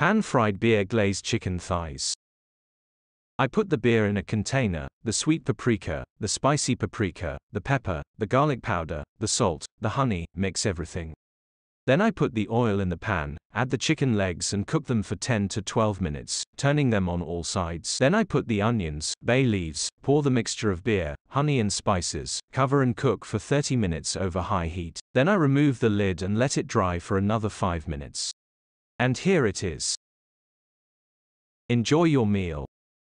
Pan-fried beer glazed chicken thighs. I put the beer in a container, the sweet paprika, the spicy paprika, the pepper, the garlic powder, the salt, the honey, mix everything. Then I put the oil in the pan, add the chicken legs and cook them for 10 to 12 minutes, turning them on all sides. Then I put the onions, bay leaves, pour the mixture of beer, honey and spices, cover and cook for 30 minutes over high heat. Then I remove the lid and let it dry for another 5 minutes. And here it is. Enjoy your meal.